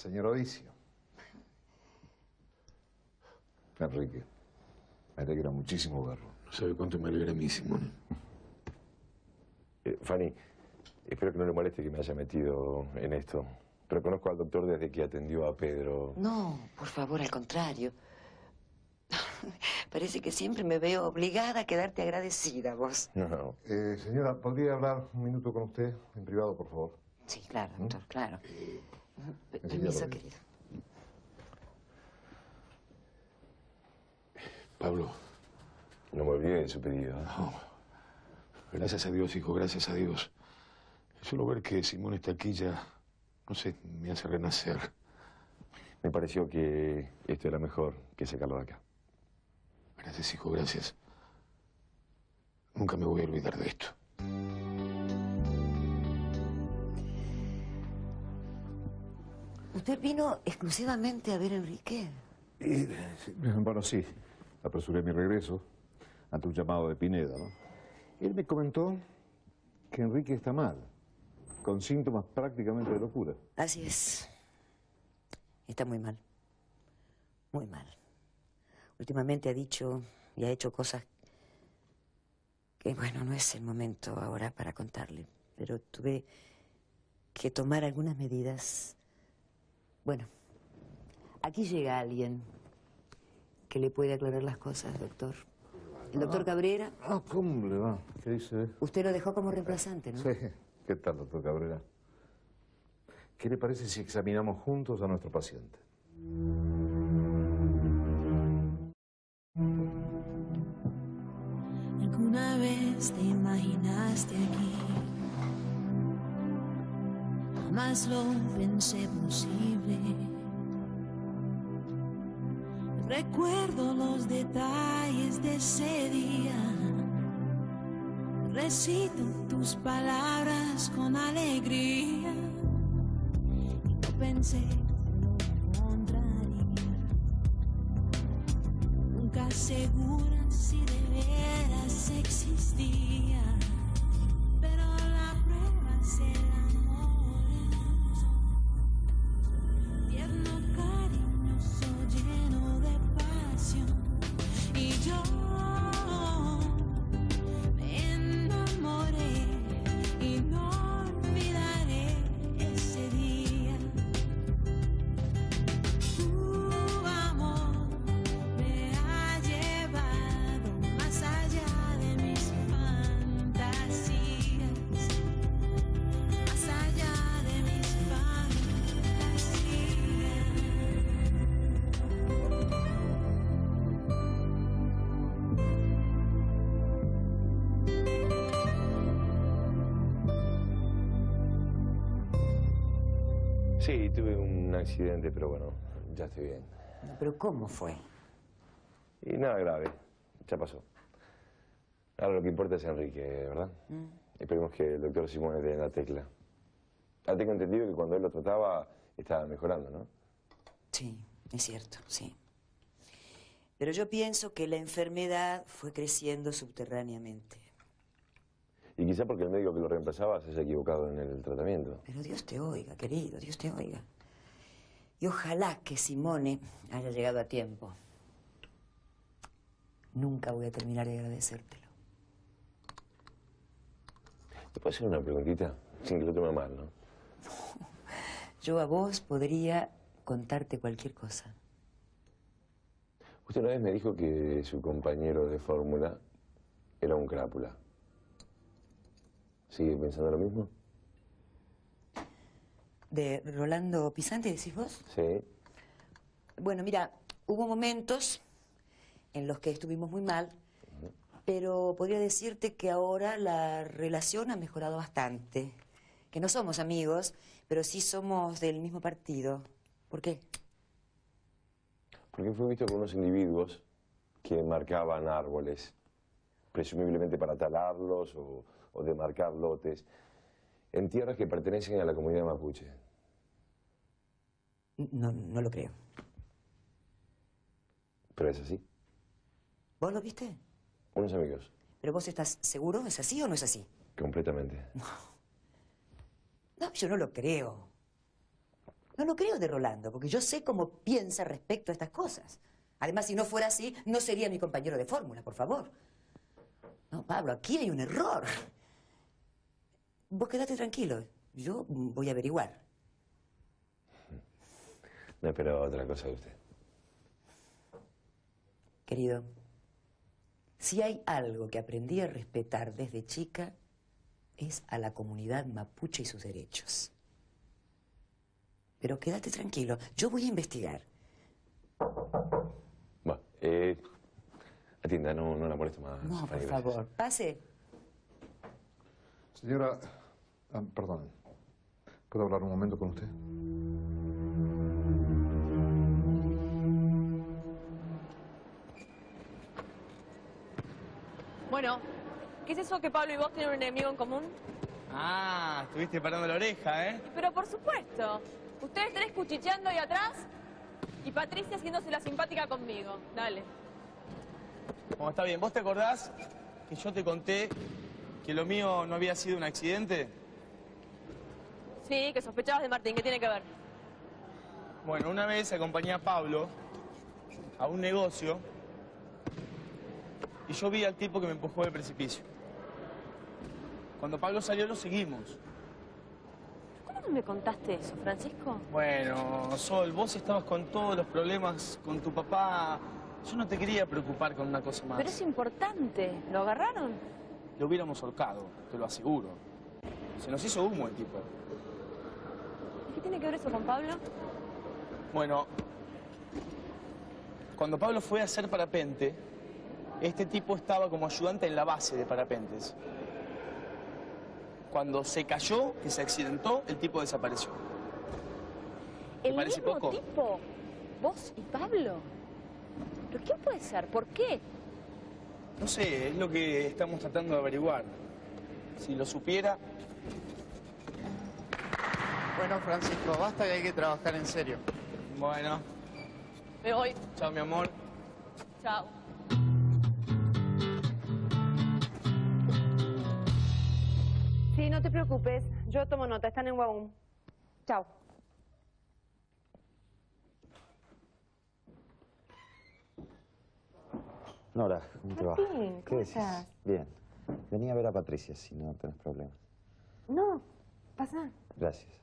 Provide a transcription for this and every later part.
señor Odicio? Enrique, me alegra muchísimo verlo. No sabe cuánto me alegra a mí, Simón. Eh, Fanny, espero que no le moleste que me haya metido en esto. Reconozco al doctor desde que atendió a Pedro. No, por favor, al contrario. Parece que siempre me veo obligada a quedarte agradecida, vos. No, no. Eh, señora, ¿podría hablar un minuto con usted en privado, por favor? Sí, claro, doctor, claro. Permiso, querido. Pablo, No me olvidé de su pedido. ¿eh? no. Gracias a Dios, hijo, gracias a Dios. Solo ver que Simón está aquí ya, no sé, me hace renacer. Me pareció que esto era mejor que sacarlo de acá. Gracias, hijo, gracias. Nunca me voy a olvidar de esto. ¿Usted vino exclusivamente a ver a Enrique? Bueno, sí, apresuré mi regreso ante un llamado de Pineda, ¿no? Él me comentó que Enrique está mal, con síntomas prácticamente de locura. Así es. Está muy mal. Muy mal. Últimamente ha dicho y ha hecho cosas que, bueno, no es el momento ahora para contarle, pero tuve que tomar algunas medidas. Bueno, aquí llega alguien que le puede aclarar las cosas, doctor. El doctor Cabrera, Ah, ¿cómo le va? ¿Qué dice? usted lo dejó como reemplazante, ¿no? Sí. ¿Qué tal, doctor Cabrera? ¿Qué le parece si examinamos juntos a nuestro paciente? ¿Alguna vez te imaginaste aquí? Jamás lo pensé posible. Recuerdo los detalles de ese día. Recito tus palabras con alegría. Y no pensé lo contrario nunca segura si de veras existía. Accidente, pero bueno, ya estoy bien. Pero ¿cómo fue? Y nada grave, ya pasó. Ahora lo que importa es Enrique, ¿verdad? Esperemos que el doctor Simone dé en la tecla. Ah, tengo entendido que cuando él lo trataba estaba mejorando, ¿no? Sí, es cierto, sí. Pero yo pienso que la enfermedad fue creciendo subterráneamente. Y quizá porque el médico que lo reemplazaba se haya equivocado en el tratamiento. Pero Dios te oiga, querido, Dios te oiga. Y ojalá que Simone haya llegado a tiempo. Nunca voy a terminar de agradecértelo. ¿Te puedo hacer una preguntita? Sin que lo tome mal, ¿no? Yo a vos podría contarte cualquier cosa. Usted una vez me dijo que su compañero de fórmula era un crápula. ¿Sigue pensando lo mismo? ¿De Rolando Pisante decís vos? Sí. Bueno, mira, hubo momentos en los que estuvimos muy mal, pero podría decirte que ahora la relación ha mejorado bastante. Que no somos amigos, pero sí somos del mismo partido. ¿Por qué? Porque fue visto con unos individuos que marcaban árboles, presumiblemente para talarlos o, o demarcar lotes, en tierras que pertenecen a la comunidad mapuche. No, no lo creo. Pero es así. ¿Vos lo viste? Unos amigos, ¿Pero vos estás seguro? ¿Es así o no es así? completamente. No, yo no lo creo. No lo creo de Rolando, porque yo sé cómo piensa respecto a estas cosas. Además, si no fuera así, no sería mi compañero de fórmula, por favor. No, Pablo, aquí hay un error. Vos quedate tranquilo. Yo voy a averiguar. No esperaba otra cosa de usted. Querido, si hay algo que aprendí a respetar desde chica, es a la comunidad mapuche y sus derechos. Pero quédate tranquilo, yo voy a investigar. Va, eh, atienda, no, no la molesto más. No, por favor, pase. Señora, ah, perdón, ¿puedo hablar un momento con usted? Bueno, ¿qué es eso que Pablo y vos tienen un enemigo en común? Ah, estuviste parando la oreja, ¿eh? Pero por supuesto, ustedes tres cuchicheando ahí atrás y Patricia haciéndose la simpática conmigo. Dale. Bueno, está bien. ¿Vos te acordás que yo te conté que lo mío no había sido un accidente? Sí, que sospechabas de Martín, ¿qué tiene que ver? Bueno, una vez acompañé a Pablo a un negocio y yo vi al tipo que me empujó del precipicio. Cuando Pablo salió lo seguimos. ¿Cómo no me contaste eso, Francisco? Bueno, Sol, vos estabas con todos los problemas con tu papá. Yo no te quería preocupar con una cosa más. Pero es importante. ¿Lo agarraron? Lo hubiéramos ahorcado, te lo aseguro. Se nos hizo humo el tipo. ¿Y qué tiene que ver eso con Pablo? Bueno, cuando Pablo fue a hacer parapente, este tipo estaba como ayudante en la base de parapentes. Cuando se cayó, que se accidentó, el tipo desapareció. ¿El parece mismo poco? tipo? ¿Vos y Pablo? ¿Pero quién puede ser? ¿Por qué? No sé, es lo que estamos tratando de averiguar. Si lo supiera, Bueno, Francisco, basta que hay que trabajar en serio. bueno, Me voy. chao mi amor. Chao. Sí, no te preocupes. Yo tomo nota. Están en Wabum. Chao. Nora, ¿cómo te va? ¿Qué ¿cómo decís? estás? Bien. Vení a ver a Patricia si no tenés problemas. No, pasa. Gracias.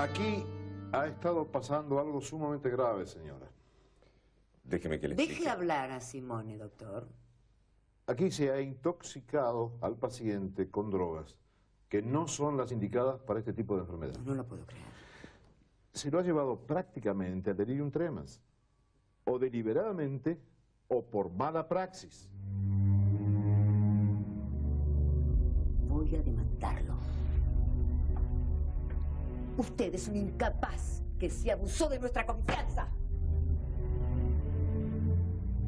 Aquí ha estado pasando algo sumamente grave, señora. Déjeme que le Deje explique. hablar a Simone, doctor. Aquí se ha intoxicado al paciente con drogas que no son las indicadas para este tipo de enfermedad. No lo puedo creer. Se lo ha llevado prácticamente al delirium tremens, o deliberadamente o por mala praxis. Voy a demandarlo. Usted es un incapaz que se abusó de nuestra confianza.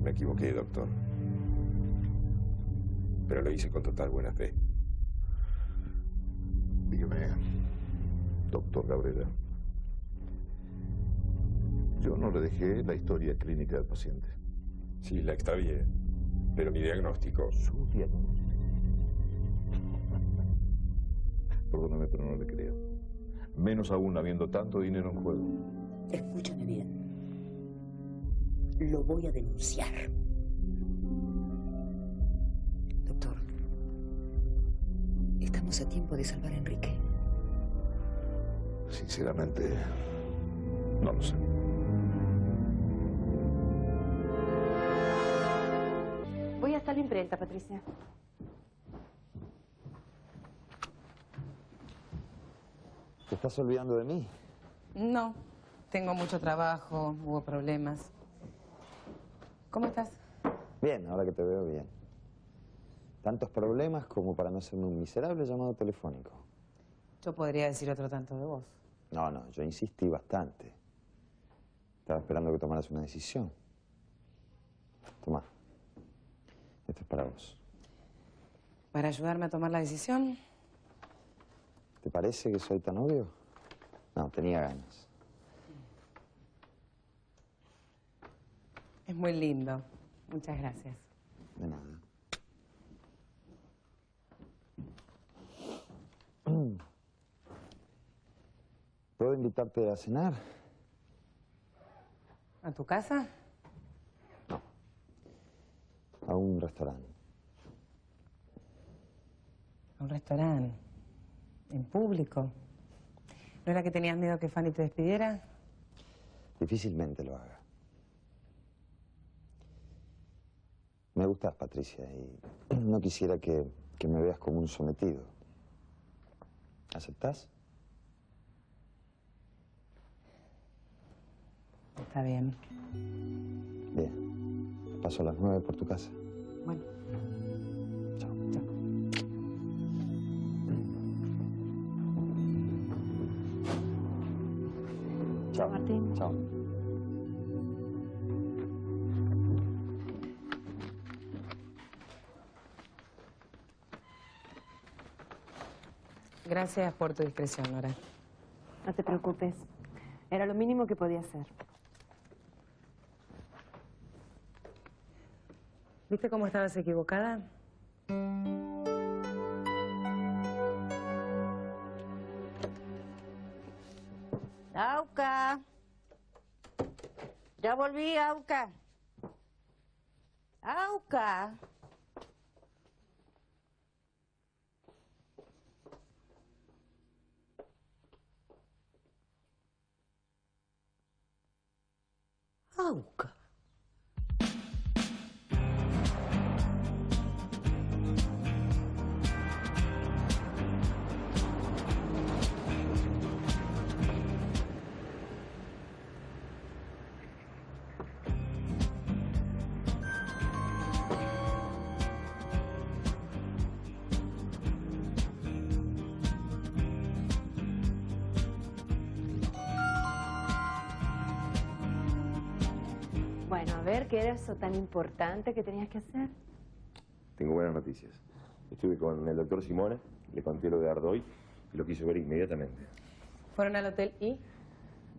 Me equivoqué, doctor. Pero lo hice con total buena fe. Dígame, doctor Cabrera, Yo no le dejé la historia clínica del paciente. Sí, la extravié. Pero mi diagnóstico. Su diagnóstico. Perdóname, pero no le creo. Menos aún habiendo tanto dinero en juego. Escúchame bien. Lo voy a denunciar. Doctor, estamos a tiempo de salvar a Enrique. Sinceramente, no lo sé. Voy hasta la imprenta, Patricia. Estás olvidando de mí? No, tengo mucho trabajo, hubo problemas. ¿Cómo estás? Bien, ahora que te veo bien. Tantos problemas como para no hacerme un miserable llamado telefónico. Yo podría decir otro tanto de vos. No, no, yo insistí bastante. Estaba esperando que tomaras una decisión. Toma. Esto es para vos. Para ayudarme a tomar la decisión, ¿Te parece que soy tan obvio? No, tenía ganas. es muy lindo. Muchas gracias. De nada. ¿Puedo invitarte a cenar? ¿A tu casa? A un restaurante. ¿A un restaurante? ¿En público? ¿No era que tenías miedo que Fanny te despidiera? Difícilmente lo haga. Me gustas, Patricia, y no quisiera que, que me veas como un sometido. ¿Aceptás? Está bien. Bien. Paso a las nueve por tu casa. Bueno. Gracias por tu discreción, Nora. No te preocupes. Era lo mínimo que podía hacer. ¿Viste cómo estabas equivocada? Auca. Ya volví, Auca. Auca. Auca. Bueno, ¿qué era eso tan importante que tenías que hacer? Tengo buenas noticias. Estuve con el doctor Simone, le conté lo de Ardoy y lo quiso ver inmediatamente. ¿Fueron al hotel y?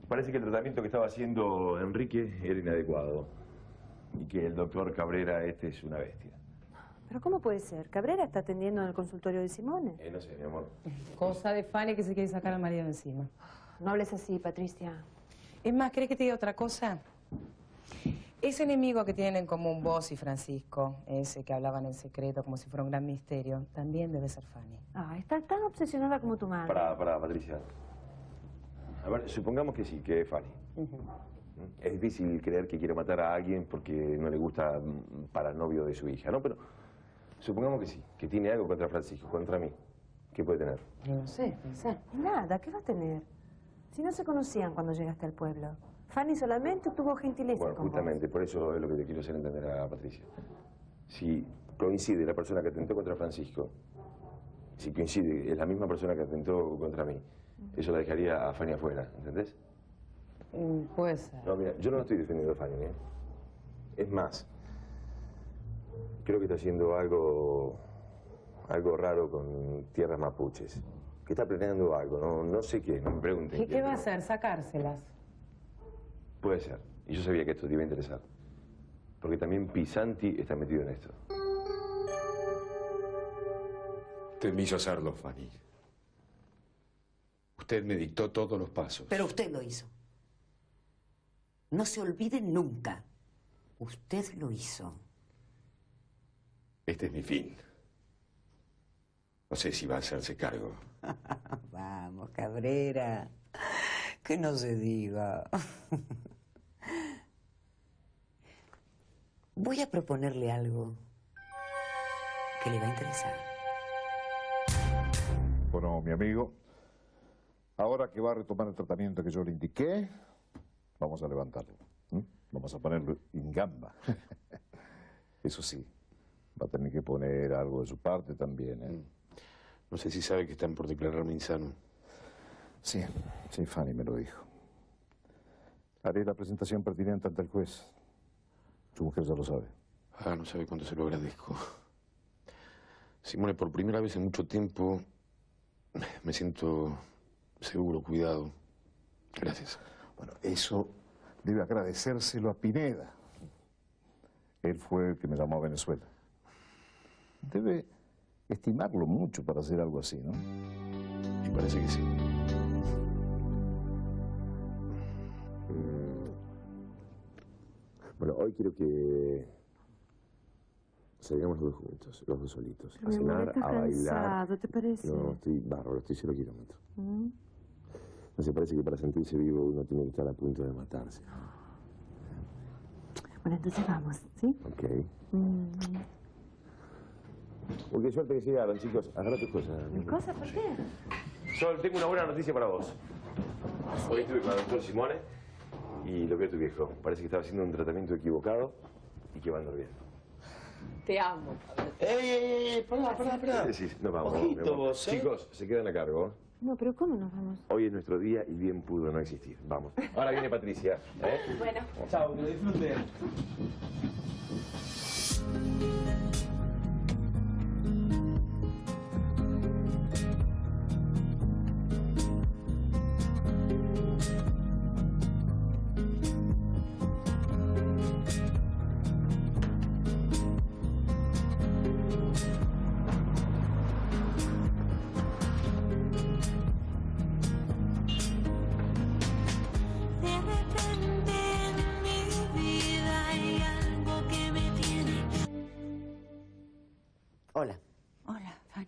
Parece que el tratamiento que estaba haciendo Enrique era inadecuado y que el doctor Cabrera este es una bestia. ¿Pero cómo puede ser? Cabrera está atendiendo en el consultorio de Simone. Eh, no sé, mi amor. Cosa de Fanny que se quiere sacar al marido de encima. No hables así, Patricia. Es más, ¿crees que te diga otra cosa? Ese enemigo que tienen en común vos y Francisco, ese que hablaban en secreto como si fuera un gran misterio, también debe ser Fanny. Ah, está tan obsesionada como tu madre. Pará, pará, Patricia. A ver, supongamos que sí, que es Fanny. Es difícil creer que quiere matar a alguien porque no le gusta mm, para el novio de su hija, ¿no? Pero supongamos que sí, que tiene algo contra Francisco, contra mí. ¿Qué puede tener? No sé, pensá. Nada, ¿qué va a tener? Si no se conocían cuando llegaste al pueblo. Fanny solamente tuvo gentileza Bueno, con vos. justamente, por eso es lo que te quiero hacer entender a Patricia. Si coincide la persona que atentó contra Francisco, si coincide, es la misma persona que atentó contra mí, eso la dejaría a Fanny afuera, ¿entendés? Mm, Puede ser. No, mira, yo no estoy defendiendo a Fanny, ¿eh? Es más, creo que está haciendo algo, algo raro con tierras mapuches. Que está planeando algo, no, no sé qué, no me pregunten. ¿Y qué va a hacer? Sacárselas. Puede ser. Y yo sabía que esto te iba a interesar. Porque también Pisanti está metido en esto. Usted me hizo hacerlo, Fanny. Usted me dictó todos los pasos. Pero usted lo hizo. No se olvide nunca. Usted lo hizo. Este es mi fin. No sé si va a hacerse cargo. Vamos, Cabrera. Que no se diga. Voy a proponerle algo que le va a interesar. Bueno, mi amigo, ahora que va a retomar el tratamiento que yo le indiqué, vamos a levantarlo. Vamos a ponerlo en gamba. Eso sí, va a tener que poner algo de su parte también. ¿eh? No sé si sabe que están por declararme insano. Sí, sí, Fanny me lo dijo. Haré la presentación pertinente ante el juez. Su mujer ya lo sabe. Ah, no sabe cuánto se lo agradezco. Simone, por primera vez en mucho tiempo me siento seguro, cuidado. Gracias. Bueno, eso debe agradecérselo a Pineda. Él fue el que me llamó a Venezuela. Debe estimarlo mucho para hacer algo así, ¿no? Me parece que sí. Hoy quiero que salgamos los dos juntos, los dos solitos. Pero a cenar, a bailar. cansado, ¿te parece? No, estoy bárbaro, estoy cero kilómetros. Mm. No se parece que para sentirse vivo uno tiene que estar a punto de matarse. Bueno, entonces vamos, ¿sí? Ok. Mm. Uy, qué suerte que llegaron, chicos. Agarra tus cosas. ¿Mi cosa? ¿Por qué? Sol, tengo una buena noticia para vos. Hoy estuve con el doctor Simone y lo vio tu viejo. Parece que estaba haciendo un tratamiento equivocado y que va a andar bien. Te amo. ¡Ey, ey, ey! Pará, pará, pará. Sí, sí, nos vamos. Ojito vos, ¿eh? Chicos, se quedan a cargo. No, pero ¿cómo nos vamos? Hoy es nuestro día y bien pudo no existir. Vamos. Ahora viene Patricia. ¿eh? Bueno. Chao, que disfruten. Hola, Hola, Fanny.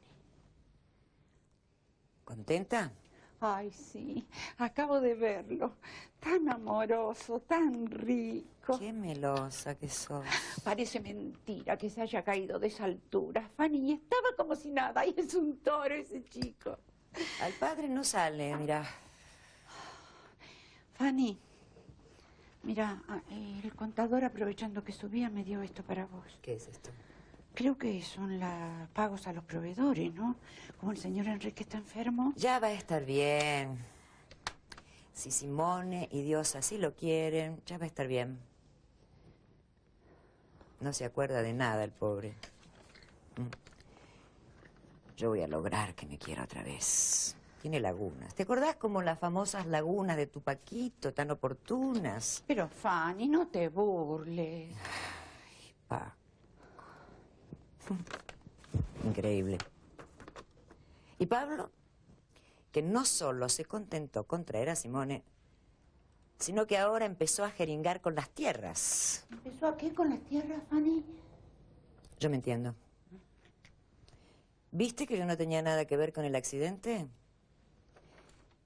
¿contenta? Ay, sí. Acabo de verlo. Tan amoroso, tan rico. Qué melosa que sos. Parece mentira que se haya caído de esa altura. Fanny estaba como si nada. Y es un toro ese chico. Al padre no sale, mira. Fanny, mira, ah, el contador aprovechando que subía me dio esto para vos. ¿Qué es esto? Creo que son los pagos a los proveedores, ¿no? Como el señor Enrique está enfermo. Ya va a estar bien. Si Simone y Dios así lo quieren, ya va a estar bien. No se acuerda de nada el pobre. Mm. Yo voy a lograr que me quiera otra vez. Tiene lagunas. ¿Te acordás como las famosas lagunas de tu Paquito, tan oportunas? Pero Fanny, no te burles. Pa. Increíble. Y Pablo, que no solo se contentó con traer a Simone, sino que ahora empezó a jeringar con las tierras. ¿Empezó a qué con las tierras, Fanny? Yo me entiendo. ¿Viste que yo no tenía nada que ver con el accidente?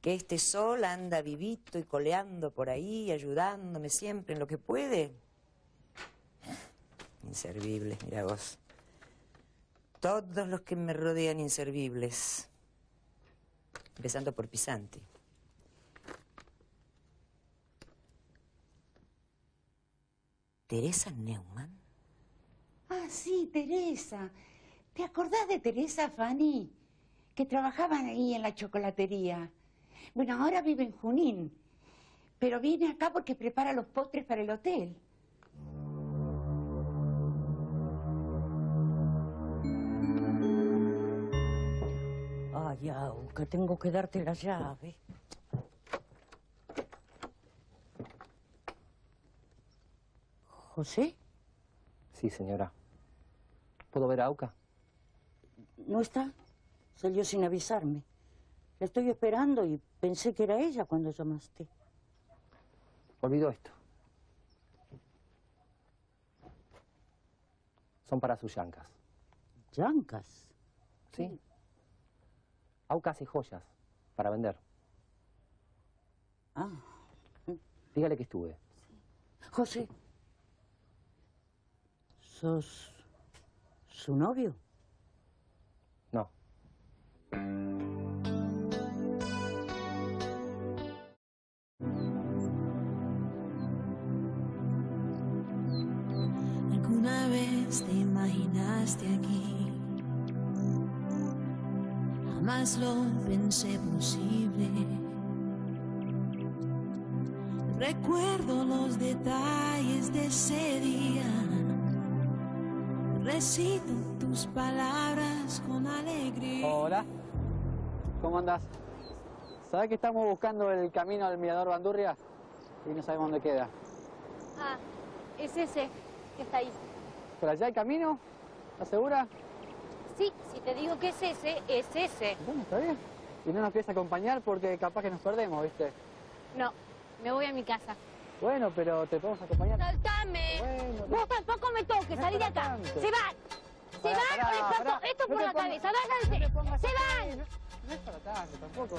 Que este sol anda vivito y coleando por ahí, ayudándome siempre en lo que puede. Inservibles, mira vos. Todos los que me rodean inservibles. Empezando por Pisanti. Teresa Neumann. Ah, sí, Teresa. ¿Te acordás de Teresa, Fanny? Que trabajaban ahí en la chocolatería. Bueno, ahora vive en Junín. Pero viene acá porque prepara los postres para el hotel. Ay, que tengo que darte la llave. ¿José? Sí, señora. ¿Puedo ver a Auca? ¿No está? Salió sin avisarme. La estoy esperando y pensé que era ella cuando llamaste. Olvido esto. Son para sus yancas. ¿Yancas? Sí. Aucas y joyas. Para vender. Ah. Dígale que estuve. José. ¿Sos su novio? No. ¿Alguna vez te imaginaste aquí? Jamás lo pensé posible. Recuerdo los detalles de ese día. Recito tus palabras con alegría. Hola. ¿Cómo andás? ¿Sabés que estamos buscando el camino al Mirador Bandurria? Y no sabemos dónde queda. Ah, es ese que está ahí. ¿Por allá hay camino? ¿Estás segura? Sí, si te digo que es ese, es ese. Bueno, está bien. Y no nos quieres acompañar porque capaz que nos perdemos, ¿viste? No, me voy a mi casa. Bueno, pero te podemos acompañar. ¡Soltame! Vos tampoco me toques, salí de acá. tanto. ¡Se van! ¡Se Pará, van! pará, paso pará. esto No por la pongas- cabeza! no ¡Váyanse! ¡Se van! No es para tanto tampoco.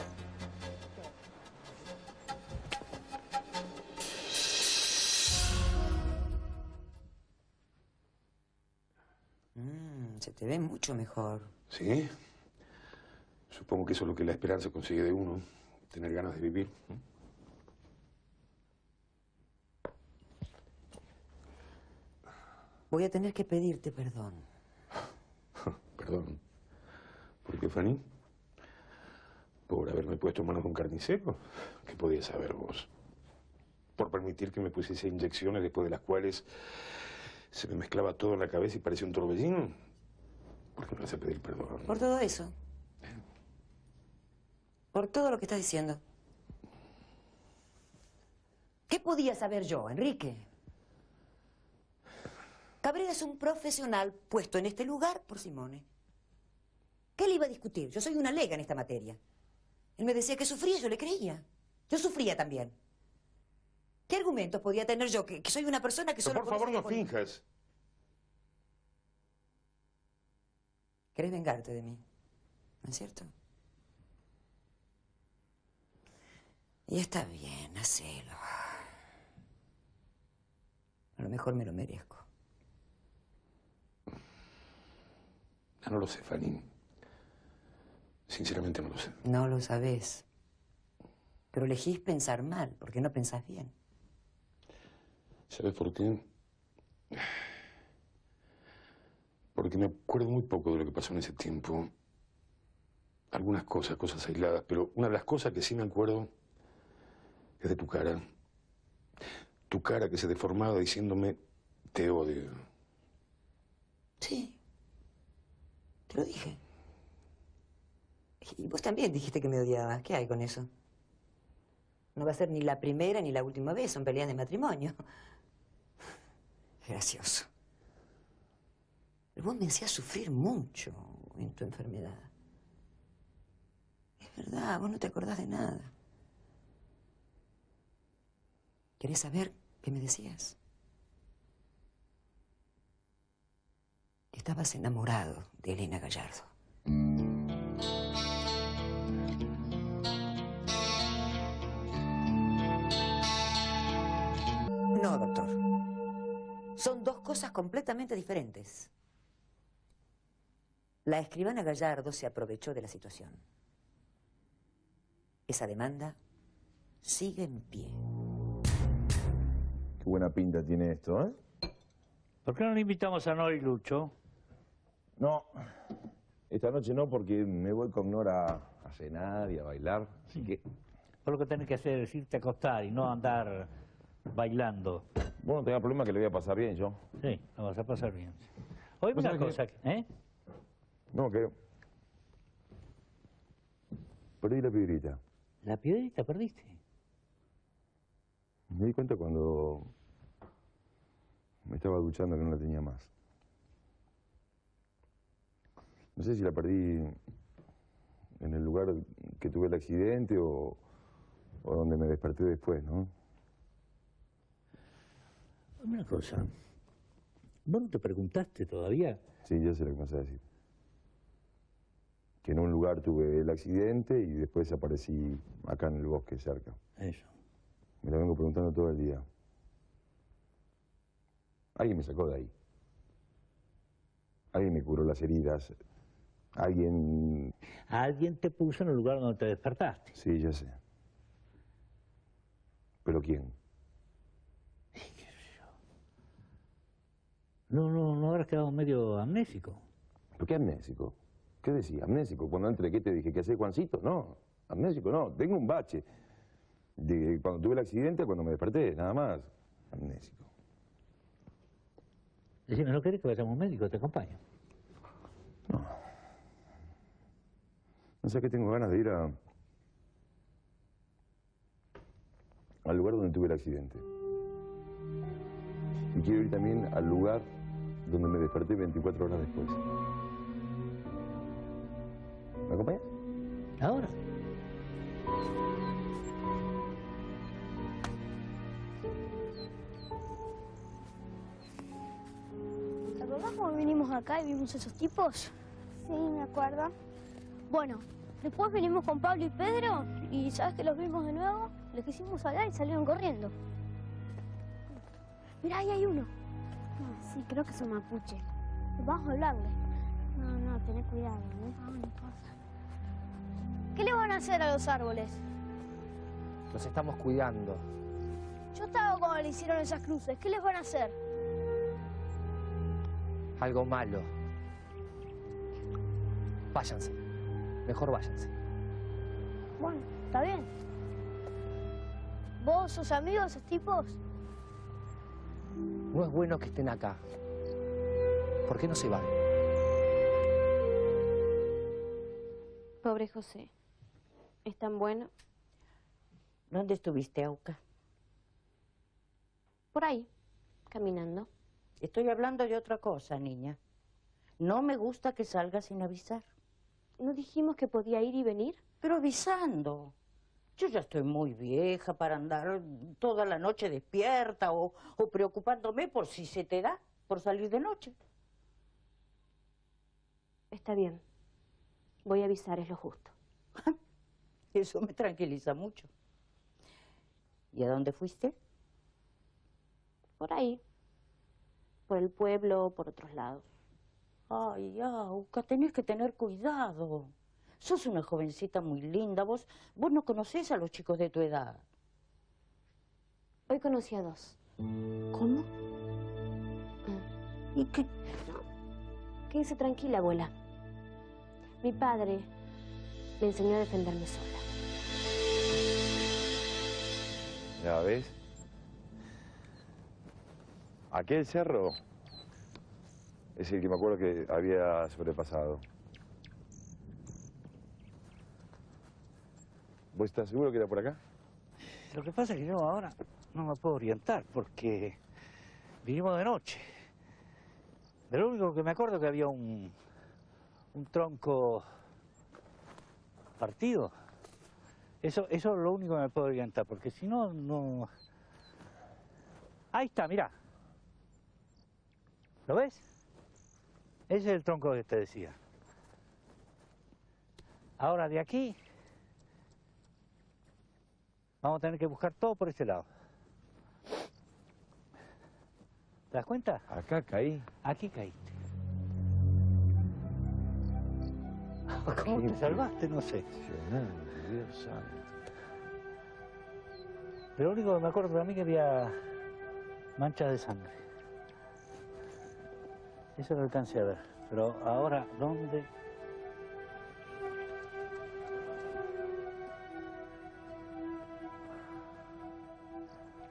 Se te ve mucho mejor. ¿Sí? Supongo que eso es lo que la esperanza consigue de uno, tener ganas de vivir. Voy a tener que pedirte perdón. Perdón. ¿Por qué, Fanny? ¿Por haberme puesto en manos de un carnicero? ¿Qué podías saber vos? ¿Por permitir que me pusiese inyecciones después de las cuales se me mezclaba todo en la cabeza y parecía un torbellino? ¿Por qué me vas a pedir perdón? Por todo eso. Por todo lo que estás diciendo. ¿Qué podía saber yo, Enrique? Cabrera es un profesional puesto en este lugar por Simone. ¿Qué le iba a discutir? Yo soy una lega en esta materia. Él me decía que sufría, yo le creía. Yo sufría también. ¿Qué argumentos podía tener yo? Que, que soy una persona que Pero solo por favor, no finjas. ¿Querés vengarte de mí? ¿No es cierto? Y está bien, hacelo. A lo mejor me lo merezco. No lo sé, Fanny. Sinceramente no lo sé. No lo sabés. Pero elegís pensar mal, porque no pensás bien. ¿Sabes por qué? Porque me acuerdo muy poco de lo que pasó en ese tiempo. Algunas cosas, cosas aisladas, pero una de las cosas que sí me acuerdo es de tu cara. Tu cara que se deformaba diciéndome, te odio. Sí. Te lo dije. Y vos también dijiste que me odiabas. ¿Qué hay con eso? No va a ser ni la primera ni la última vez. Son peleas de matrimonio. Gracioso. Vos me hacías sufrir mucho en tu enfermedad. Es verdad, vos no te acordás de nada. ¿Querés saber qué me decías? Estabas enamorado de Elena Gallardo. No, doctor. Son dos cosas completamente diferentes. La escribana Gallardo se aprovechó de la situación. Esa demanda sigue en pie. Qué buena pinta tiene esto, ¿eh? ¿Por qué no le invitamos a Nora y Lucho? No, esta noche no porque me voy con Nora a cenar y a bailar, así que... Por lo que tenés que hacer es irte a acostar y no andar bailando. Vos no tengas problema que le voy a pasar bien yo. Sí, lo vas a pasar bien. Oye, ¿Vos una cosa, ¿eh? No, que... Perdí la piedrita. ¿La piedrita perdiste? Me di cuenta cuando Me estaba duchando que no la tenía más. No sé si la perdí en el lugar que tuve el accidente o, o donde me desperté después, ¿no? Una cosa. ¿Vos no te preguntaste todavía? Sí, ya sé lo que me vas a decir. Que en un lugar tuve el accidente y después aparecí acá en el bosque cerca. Eso. Me lo vengo preguntando todo el día. Alguien me sacó de ahí. Alguien me curó las heridas. Alguien... Alguien te puso en el lugar donde te despertaste. Sí, ya sé. ¿Pero quién? No, no, no habrás quedado medio amnésico. ¿Por qué amnésico? ¿Qué decía? ¿Amnésico? Cuando antes qué te dije? ¿Qué haces, Juancito? No, amnésico no. Tengo un bache. De cuando tuve el accidente a cuando me desperté, nada más. Amnésico. Decime, ¿no querés que vayamos a un médico? Te acompaño. No sé qué tengo ganas de ir a... al lugar donde tuve el accidente. Y quiero ir también al lugar donde me desperté 24 horas después. ¿Me acompañas? Ahora. ¿Te acordás cuando vinimos acá y vimos esos tipos? Sí, me acuerdo. Bueno, después vinimos con Pablo y Pedro y ¿sabes que los vimos de nuevo? Les quisimos hablar y salieron corriendo. Mirá, ahí hay uno. sí, creo que es un mapuche. Vamos a hablarle. No, no, tené cuidado, ¿eh? No, no importa. ¿Qué le van a hacer a los árboles? Los estamos cuidando. Yo estaba cuando le hicieron esas cruces. ¿Qué les van a hacer? Algo malo. Váyanse. Mejor váyanse. Bueno, está bien. ¿Vos sos amigo de esos tipos? No es bueno que estén acá. ¿Por qué no se van? Pobre José. Es tan bueno. ¿Dónde estuviste, Auca? Por ahí, caminando. Estoy hablando de otra cosa, niña. No me gusta que salgas sin avisar. ¿No dijimos que podía ir y venir? Pero avisando. Yo ya estoy muy vieja para andar toda la noche despierta o, o preocupándome por si se te da por salir de noche. Está bien. Voy a avisar, es lo justo. Eso me tranquiliza mucho. ¿Y a dónde fuiste? Por ahí. Por el pueblo, por otros lados. Ay, Auca, tenés que tener cuidado. Sos una jovencita muy linda. Vos, vos no conocés a los chicos de tu edad. Hoy conocí a dos. ¿Cómo? ¿Y qué? Quédese tranquila, abuela. Mi padre me enseñó a defenderme sola. ¿Ya ves? Aquel cerro es el que me acuerdo que había sobrepasado. ¿Vos estás seguro que era por acá? Lo que pasa es que yo ahora no me puedo orientar porque vinimos de noche. De lo único que me acuerdo es que había un, un tronco partido. Eso, eso es lo único que me puedo orientar, porque si no, no... Ahí está, mira. ¿Lo ves? Ese es el tronco que te decía. Ahora de aquí vamos a tener que buscar todo por este lado. ¿Te das cuenta? Acá caí. Aquí caíste. ¿Cómo te salvaste? No sé. Dios santo. Pero lo único que me acuerdo mí que había manchas de sangre. Eso lo alcancé a ver. Pero ahora, ¿dónde?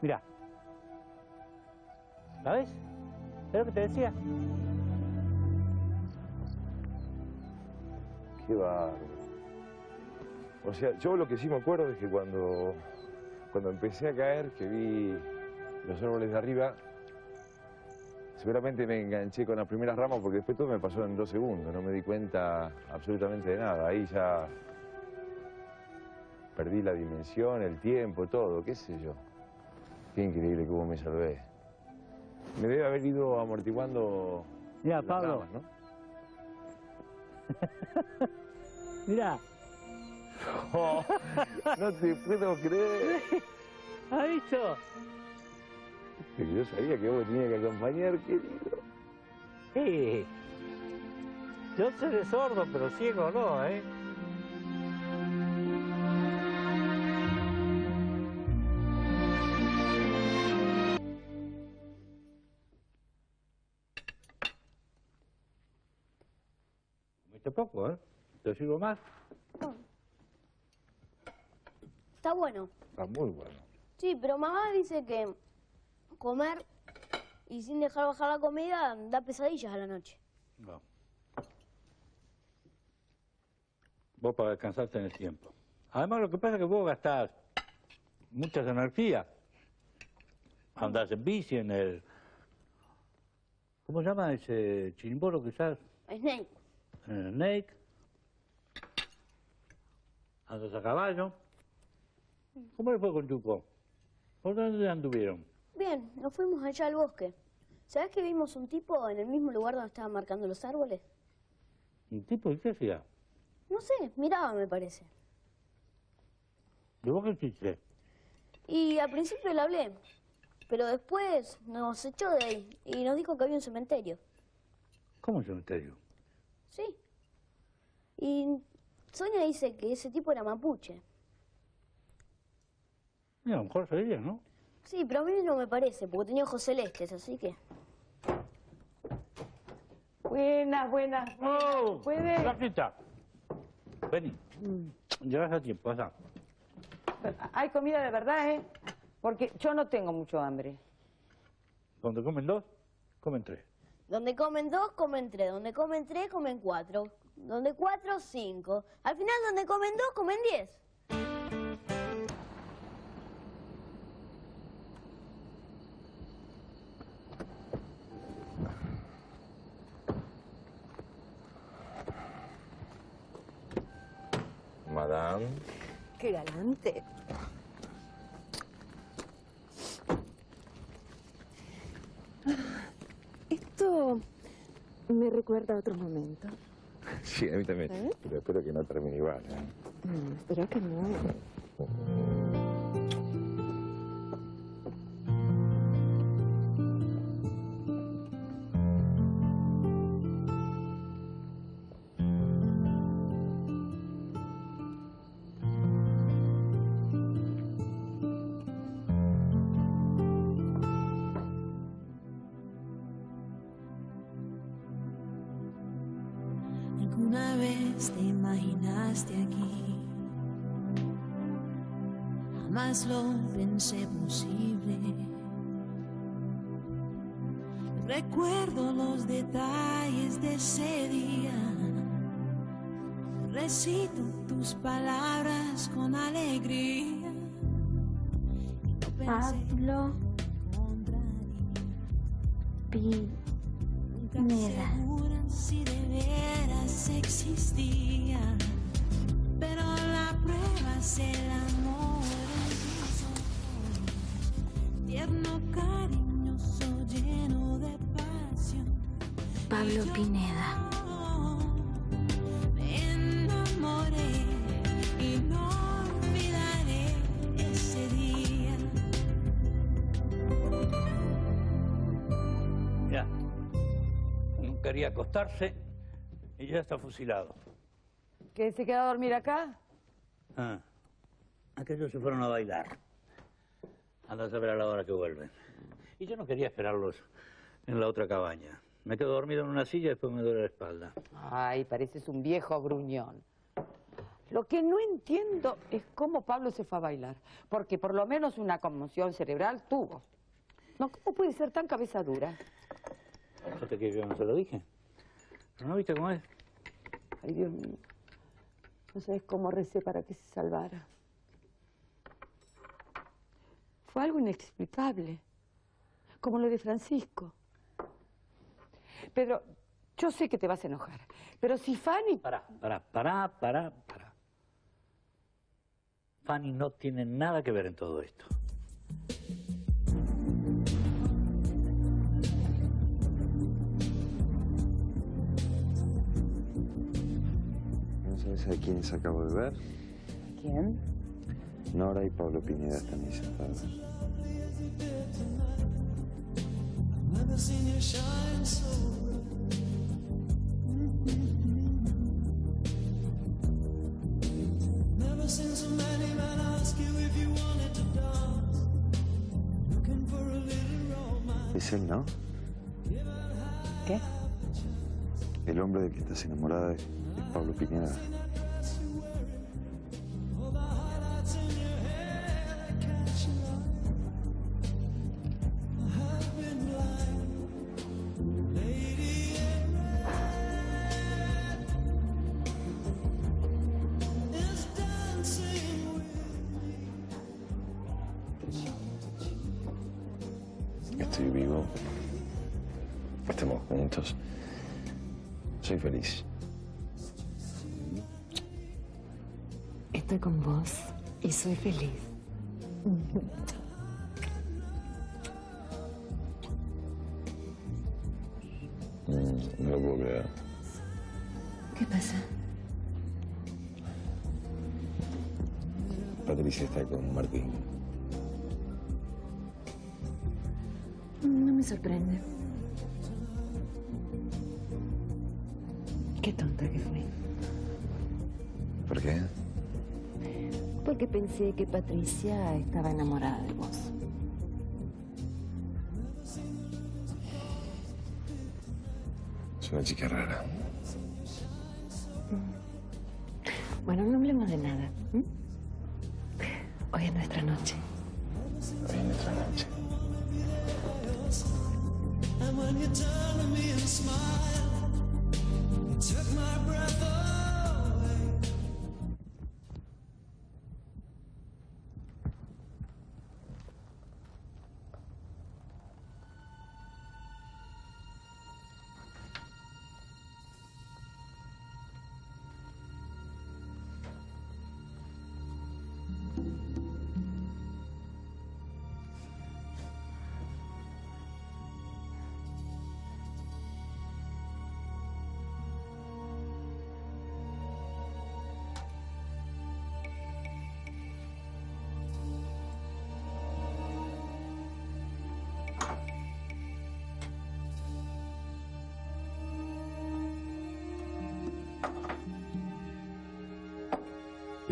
Mira. ¿La ves? ¿Es lo que te decía? Qué bárbaro. O sea, yo lo que sí me acuerdo es que cuando, cuando empecé a caer, que vi los árboles de arriba, Seguramente me enganché con las primeras ramas porque después todo me pasó en dos segundos. No me di cuenta absolutamente de nada. Ahí ya perdí la dimensión, el tiempo, todo, qué sé yo. Qué increíble cómo me salvé. Me debe haber ido amortiguando Ya, Pablo. ramas, ¿no? Mirá. Oh, no te puedo creer. ¿Has visto? Pero Yo sabía que vos tenías que acompañar, querido. Sí. Yo seré sordo, pero ciego no, ¿eh? Poco, ¿eh? ¿Te sirvo más? Está bueno. Está muy bueno. Sí, pero mamá dice que comer y sin dejar bajar la comida da pesadillas a la noche. No. Vos para descansar tenés tiempo. Además, lo que pasa es que vos gastás muchas energías. Andás en bici, en el... ¿Cómo se llama ese chirimbolo que usás? Snake. En el Snake. Andas a caballo. ¿Cómo le fue con Tuco? ¿Por dónde anduvieron? Bien, nos fuimos allá al bosque. ¿Sabes que vimos un tipo en el mismo lugar donde estaban marcando los árboles? ¿Un tipo? ¿Y qué hacía? No sé, miraba me parece. ¿Y vos qué hiciste? Y al principio le hablé, pero después nos echó de ahí y nos dijo que había un cementerio. ¿Cómo un cementerio? Sí. Y Sonia dice que ese tipo era mapuche. Mira, a lo mejor sería, ¿no? Sí, pero a mí no me parece, porque tenía ojos celestes, así que... Buenas, buenas. ¡Oh! ¿Puede? Rafita, vení. Llegas a tiempo, pasa. Hay comida de verdad, ¿eh? Porque yo no tengo mucho hambre. Donde comen dos, comen tres. Donde comen dos, comen tres. Donde comen tres, comen cuatro. Donde cuatro, cinco. Al final, donde comen dos, comen diez. Madame. Qué galante. Esto me recuerda a otro momento. Sí, a mí también. ¿Eh? Pero espero que no termine igual. ¿eh? Mm, espero que no. Aquí? Jamás lo pensé posible. Recuerdo los detalles de ese día. Recito tus palabras con alegría. No Pablo Nunca Pineda. si de veras existía. Es el amor en. Tierno, cariñoso, lleno de pasión. Pablo Pineda. Me enamoré y no olvidaré ese día. Ya. No quería acostarse y ya está fusilado. ¿Que se queda a dormir acá? Ah. Aquellos se fueron a bailar. Anda a saber a la hora que vuelven. Y yo no quería esperarlos en la otra cabaña. Me quedo dormido en una silla y después me duele la espalda. Ay, pareces un viejo gruñón. Lo que no entiendo es cómo Pablo se fue a bailar. Porque por lo menos una conmoción cerebral tuvo. No, ¿cómo puede ser tan cabeza dura? ¿No te que yo no se lo dije? ¿Pero no viste cómo es? Ay, Dios mío. No sabes cómo recé para que se salvara. Fue algo inexplicable. Como lo de Francisco. Pedro, yo sé que te vas a enojar, pero si Fanny... Pará, pará, pará, pará, pará. Fanny no tiene nada que ver en todo esto. ¿No sabes a quiénes acabo de ver? ¿Quién? Nora y Pablo Pineda están ahí sentados. Es él, ¿no? ¿Qué? El hombre del que estás enamorada es Pablo Pineda. Pensé que Patricia estaba enamorada de vos. Es una chica rara. Bueno, no hablemos de nada. ¿m? Hoy es nuestra noche. Hoy es nuestra noche. And when you turn to me and smile, you took my breath away.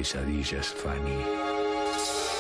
pesadillas, Fanny.